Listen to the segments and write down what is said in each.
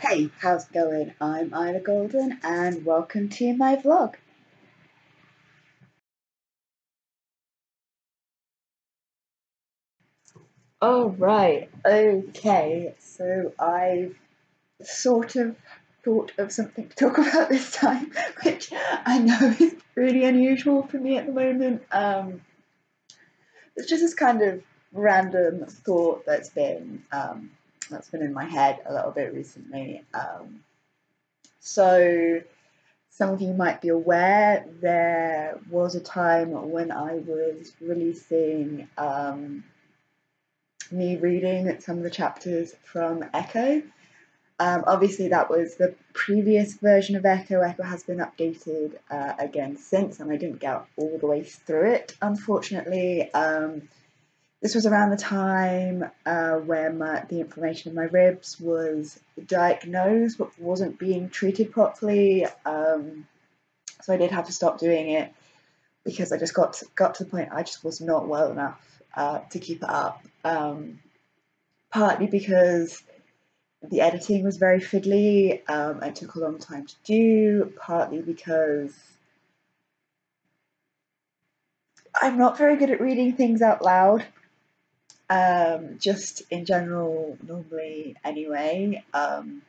Hey, how's it going? I'm Ila Golden and welcome to my vlog. Oh right, okay, so I've sort of thought of something to talk about this time, which I know is really unusual for me at the moment. Um, it's just this kind of random thought that's been um, that's been in my head a little bit recently. Um, so, some of you might be aware there was a time when I was releasing um, me reading some of the chapters from Echoe. Um, obviously, that was the previous version of Echoe. Echoe has been updated uh, again since, and I didn't get all the way through it, unfortunately. Um, this was around the time uh, where my, the inflammation in my ribs was diagnosed but wasn't being treated properly. Um, so I did have to stop doing it because I just got to, got to the point I just was not well enough uh, to keep it up. Um, partly because the editing was very fiddly um, and took a long time to do, partly because I'm not very good at reading things out loud um, just in general, normally anyway. Um,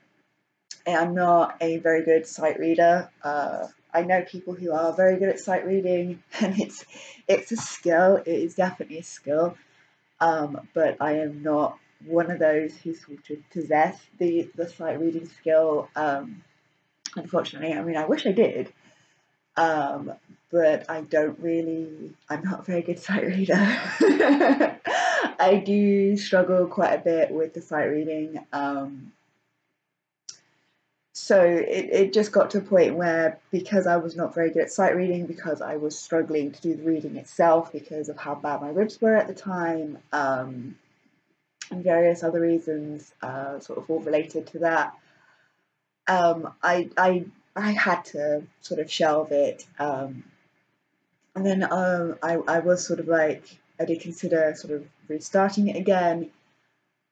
I'm not a very good sight reader. Uh, I know people who are very good at sight reading, and it's it's a skill. It is definitely a skill, um, but I am not one of those who sort of possess the the sight reading skill. Um, unfortunately, I mean, I wish I did, um, but I don't really. I'm not a very good sight reader. I do struggle quite a bit with the sight reading. Um, so it, it just got to a point where because I was not very good at sight reading, because I was struggling to do the reading itself because of how bad my ribs were at the time, um, and various other reasons, uh, sort of all related to that, um, I, I, I had to sort of shelve it. Um, and then um, I, I was sort of like, I did consider sort of restarting it again,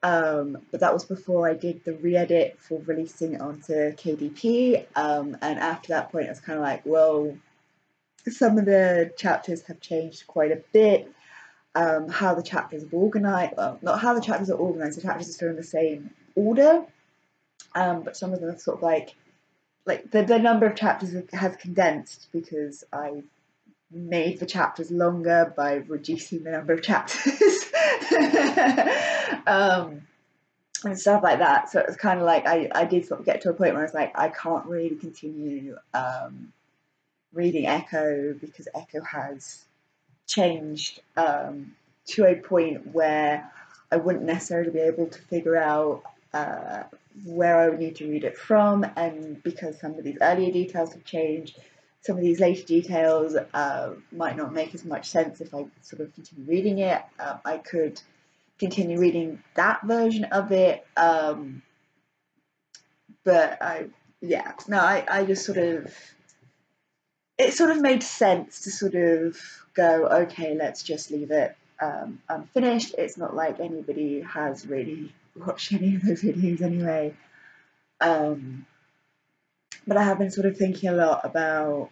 um, but that was before I did the re-edit for releasing it onto KDP. Um, and after that point, I was kind of like, well, some of the chapters have changed quite a bit. Um, how the chapters are organised, well, not how the chapters are organised. The chapters are still in the same order, um, but some of them are sort of like, like the, the number of chapters has condensed because I made the chapters longer by reducing the number of chapters um, and stuff like that. So it was kind of like I, I did sort of get to a point where I was like, I can't really continue um, reading Echoe because Echoe has changed um, to a point where I wouldn't necessarily be able to figure out uh, where I would need to read it from, and because some of these earlier details have changed, some of these later details uh, might not make as much sense if I sort of continue reading it. Um, I could continue reading that version of it, um, but I, yeah, no, I, I just sort of, it sort of made sense to sort of go, okay, let's just leave it um, unfinished. It's not like anybody has really watched any of those videos anyway. Um, but I have been sort of thinking a lot about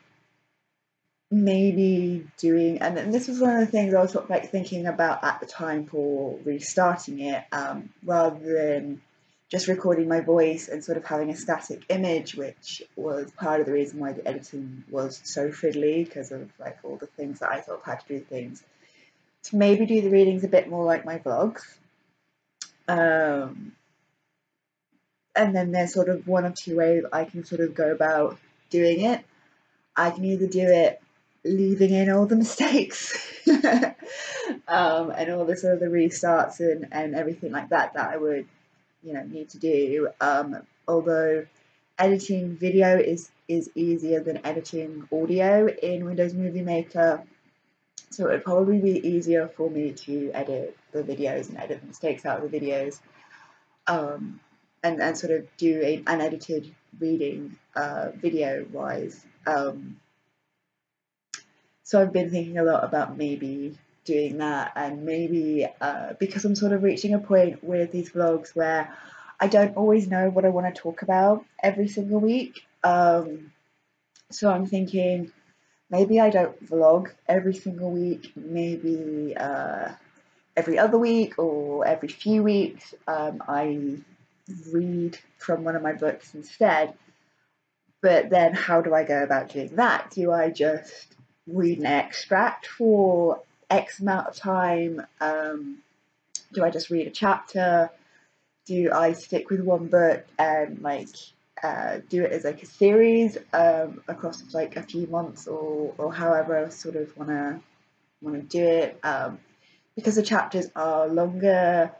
maybe doing, and, this was one of the things I was sort of like thinking about at the time for restarting it, um, rather than just recording my voice and sort of having a static image, which was part of the reason why the editing was so fiddly because of like all the things that I sort of had to do things. To maybe do the readings a bit more like my vlogs. Um, and then there's sort of one of two ways I can sort of go about doing it. I can either do it leaving in all the mistakes um, and all the sort of the restarts and, and everything like that that I would, you know, need to do. Um, although editing video is is easier than editing audio in Windows Movie Maker, so it would probably be easier for me to edit the videos and edit the mistakes out of the videos. Um, and, and sort of do an edited reading uh, video wise. Um, so I've been thinking a lot about maybe doing that and maybe uh, because I'm sort of reaching a point with these vlogs where I don't always know what I want to talk about every single week. Um, so I'm thinking maybe I don't vlog every single week, maybe uh, every other week or every few weeks. Um, I read from one of my books instead. But then, how do I go about doing that? Do I just read an extract for X amount of time? Um, do I just read a chapter? Do I stick with one book and like uh, do it as like a series um, across like a few months or or however I sort of wanna wanna do it? Um, because the chapters are longer.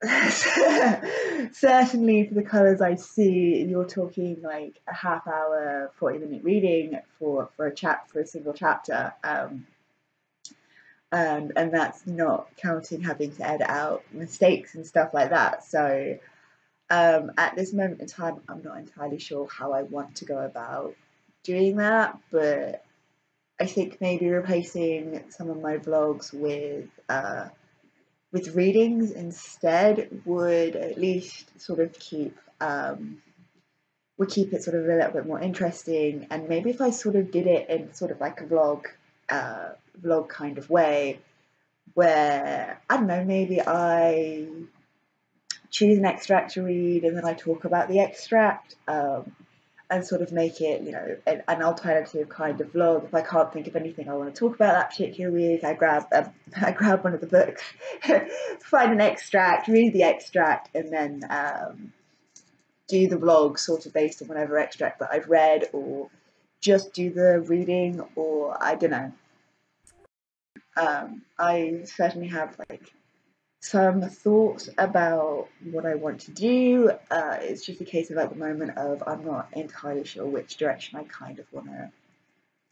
Certainly, for the colours I see, you're talking like a half hour, forty minute reading for for a chap for a single chapter. Um, and and that's not counting having to edit out mistakes and stuff like that. So um, at this moment in time, I'm not entirely sure how I want to go about doing that, but I think maybe replacing some of my vlogs with uh, with readings instead would at least sort of keep um, would keep it sort of a little bit more interesting. And maybe if I sort of did it in sort of like a vlog uh, vlog kind of way where I don't know, maybe I choose an extract to read and then I talk about the extract um, and sort of make it, you know, an, an, alternative kind of vlog. If I can't think of anything I want to talk about that particular week, I grab um, I grab one of the books, find an extract, read the extract, and then um, do the vlog sort of based on whatever extract that I've read or just do the reading or I don't know. Um, I certainly have like some thoughts about what I want to do. Uh, it's just a case of at the moment of I'm not entirely sure which direction I kind of want to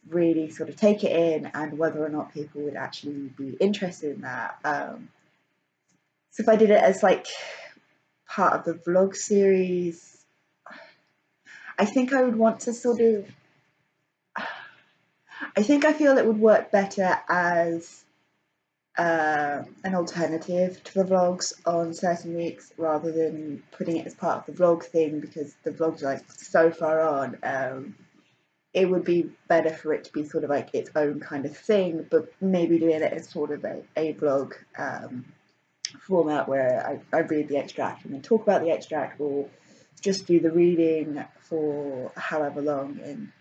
really sort of take it in and whether or not people would actually be interested in that. Um, so if I did it as like part of the vlog series, I think I would want to sort of I think I feel it would work better as uh, an alternative to the vlogs on certain weeks rather than putting it as part of the vlog thing because the vlogs are like so far on. Um, it would be better for it to be sort of like its own kind of thing, but maybe doing it as sort of a, a vlog um, format where I, I read the extract and then talk about the extract or just do the reading for however long. And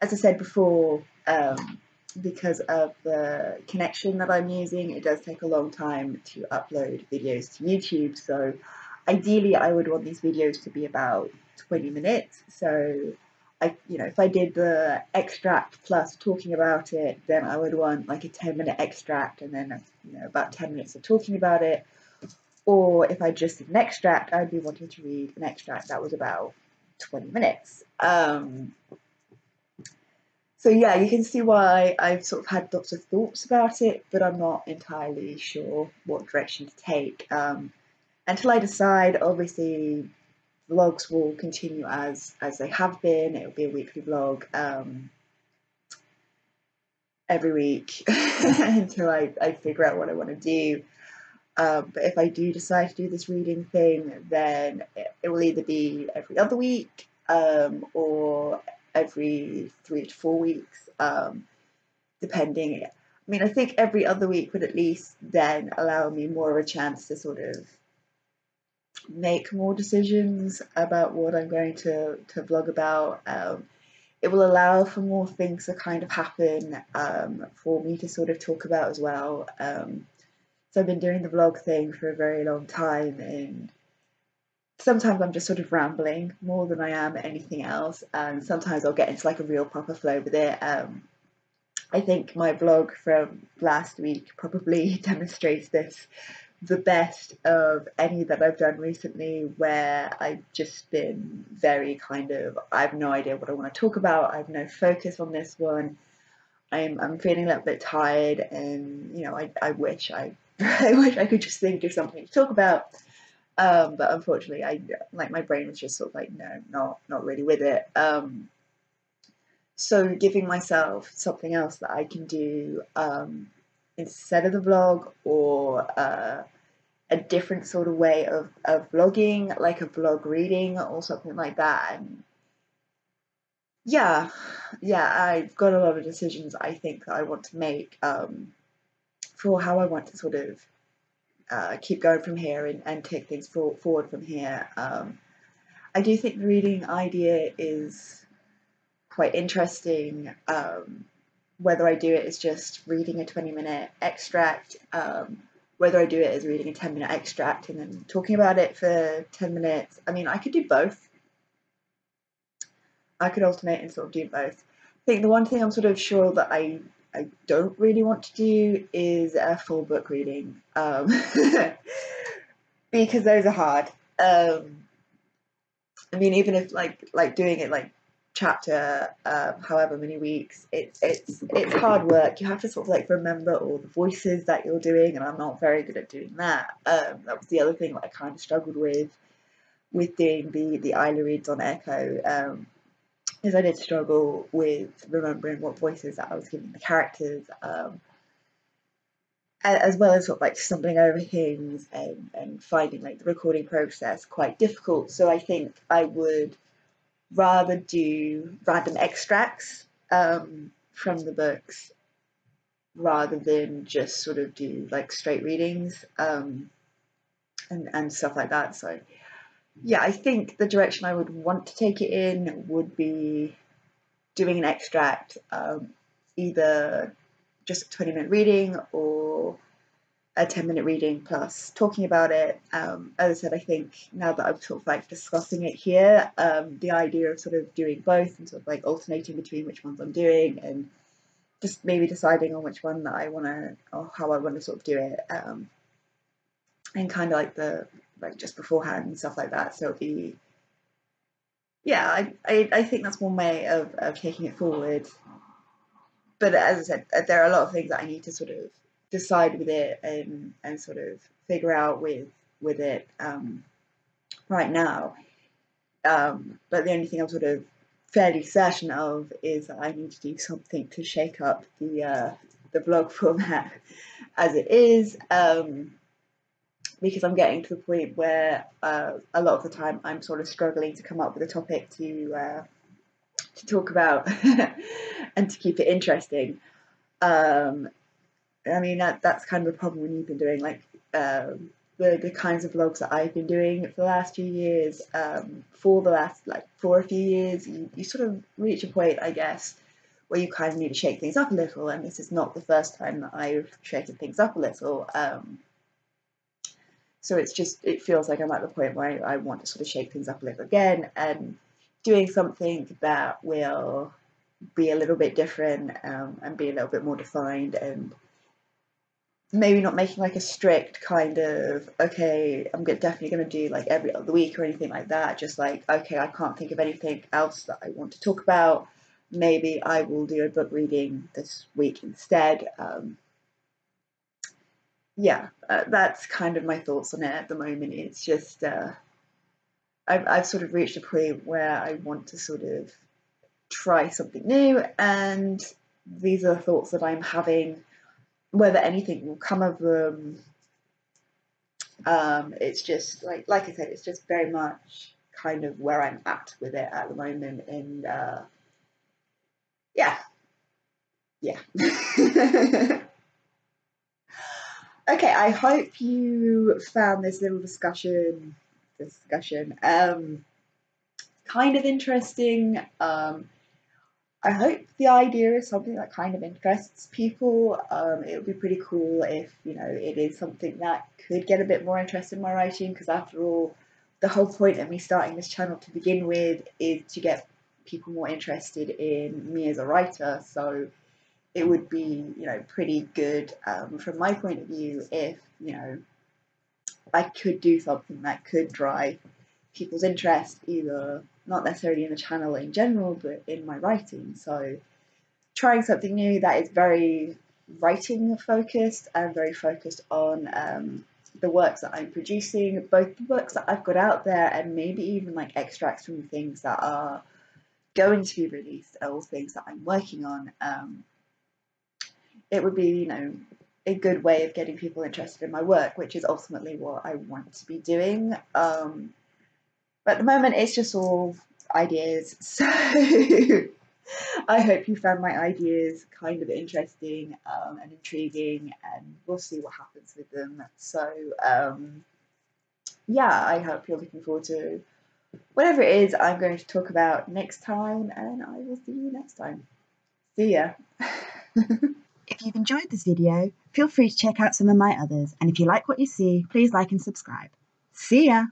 as I said before, um, because of the connection that I'm using, it does take a long time to upload videos to YouTube. So ideally, I would want these videos to be about 20 minutes. So I, you know, if I did the extract plus talking about it, then I would want like a 10 minute extract and then, you know, about 10 minutes of talking about it. Or if I just did an extract, I'd be wanting to read an extract that was about 20 minutes. Um, so yeah, you can see why I've sort of had lots of thoughts about it, but I'm not entirely sure what direction to take. Um, until I decide, obviously, vlogs will continue as as they have been. It'll be a weekly vlog um, every week until I, I figure out what I want to do. Um, but if I do decide to do this reading thing, then it, it will either be every other week um, or every three to four weeks, um, depending. I mean, I think every other week would at least then allow me more of a chance to sort of make more decisions about what I'm going to, to vlog about. Um, it will allow for more things to kind of happen um, for me to sort of talk about as well. Um, so I've been doing the vlog thing for a very long time and sometimes I'm just sort of rambling more than I am anything else, and sometimes I'll get into like a real proper flow with it. Um, I think my blog from last week probably demonstrates this the best of any that I've done recently, where I've just been very kind of I have no idea what I want to talk about. I have no focus on this one. I'm I'm feeling a little bit tired, and you know I I wish I I wish I could just think of something to talk about. Um, but unfortunately, I like my brain was just sort of like, no, not not really with it. Um, so giving myself something else that I can do um, instead of the vlog, or uh, a different sort of way of, of vlogging, like a vlog reading or something like that. And yeah, yeah, I've got a lot of decisions I think that I want to make um, for how I want to sort of uh, keep going from here and, and take things for, forward from here. Um, I do think the reading idea is quite interesting. Um, whether I do it as just reading a 20 minute extract, um, whether I do it as reading a 10 minute extract and then talking about it for 10 minutes. I mean, I could do both. I could alternate and sort of do both. I think the one thing I'm sort of sure that I I don't really want to do is a full book reading um, because those are hard. Um, I mean, even if like like doing it like chapter, uh, however many weeks, it's it's it's hard work. You have to sort of like remember all the voices that you're doing, and I'm not very good at doing that. Um, that was the other thing that I kind of struggled with with doing the the Ila reads on Echoe. Um, is I did struggle with remembering what voices that I was giving the characters, um, as well as sort of like stumbling over things and, and finding like the recording process quite difficult. So I think I would rather do random extracts um, from the books rather than just sort of do like straight readings um, and, and stuff like that. So yeah, I think the direction I would want to take it in would be doing an extract, um, either just a 20 minute reading or a 10 minute reading plus talking about it. Um, as I said, I think now that I'm sort of like discussing it here, um, the idea of sort of doing both and sort of like alternating between which ones I'm doing and just maybe deciding on which one that I want to or how I want to sort of do it um, and kind of like the like just beforehand and stuff like that. So it'll be, yeah, I, I, I think that's one way of, of taking it forward. But as I said, uh, there are a lot of things that I need to sort of decide with it and, and sort of figure out with with it um, right now. Um, but the only thing I'm sort of fairly certain of is that I need to do something to shake up the uh, the blog format as it is. Um, because I'm getting to the point where uh, a lot of the time I'm sort of struggling to come up with a topic to uh, to talk about and to keep it interesting. Um, I mean that that's kind of a problem when you've been doing like um, the the kinds of vlogs that I've been doing for the last few years. Um, for the last like for a few years, you, you sort of reach a point, I guess, where you kind of need to shake things up a little. And this is not the first time that I've shaken things up a little. Um, so it's just, it feels like I'm at the point where I, I want to sort of shake things up a little again and doing something that will be a little bit different um, and be a little bit more defined and maybe not making like a strict kind of okay i'm definitely going to do like every other week or anything like that. Just like okay i can't think of anything else that i want to talk about. Maybe i will do a book reading this week instead um, yeah, uh, that's kind of my thoughts on it at the moment. It's just uh, I've I've sort of reached a point where I want to sort of try something new, and these are the thoughts that I'm having. Whether anything will come of them, um, it's just like like I said, it's just very much kind of where I'm at with it at the moment, and uh, yeah, yeah. Okay, I hope you found this little discussion discussion um, kind of interesting. Um, I hope the idea is something that kind of interests people. Um, it would be pretty cool if you know it is something that could get a bit more interest in my writing because after all, the whole point of me starting this channel to begin with is to get people more interested in me as a writer. So it would be, you know, pretty good um, from my point of view if, you know, I could do something that could drive people's interest, either not necessarily in the channel in general, but in my writing. So trying something new that is very writing focused and very focused on um, the works that I'm producing, both the books that I've got out there and maybe even like extracts from things that are going to be released or things that I'm working on. Um, it would be, you know, a good way of getting people interested in my work, which is ultimately what I want to be doing. Um, but at the moment, it's just all ideas. So I hope you found my ideas kind of interesting um, and intriguing, and we'll see what happens with them. So, um, yeah, I hope you're looking forward to whatever it is I'm going to talk about next time, and I will see you next time. See ya. If you've enjoyed this video, feel free to check out some of my others, and if you like what you see, please like and subscribe. See ya!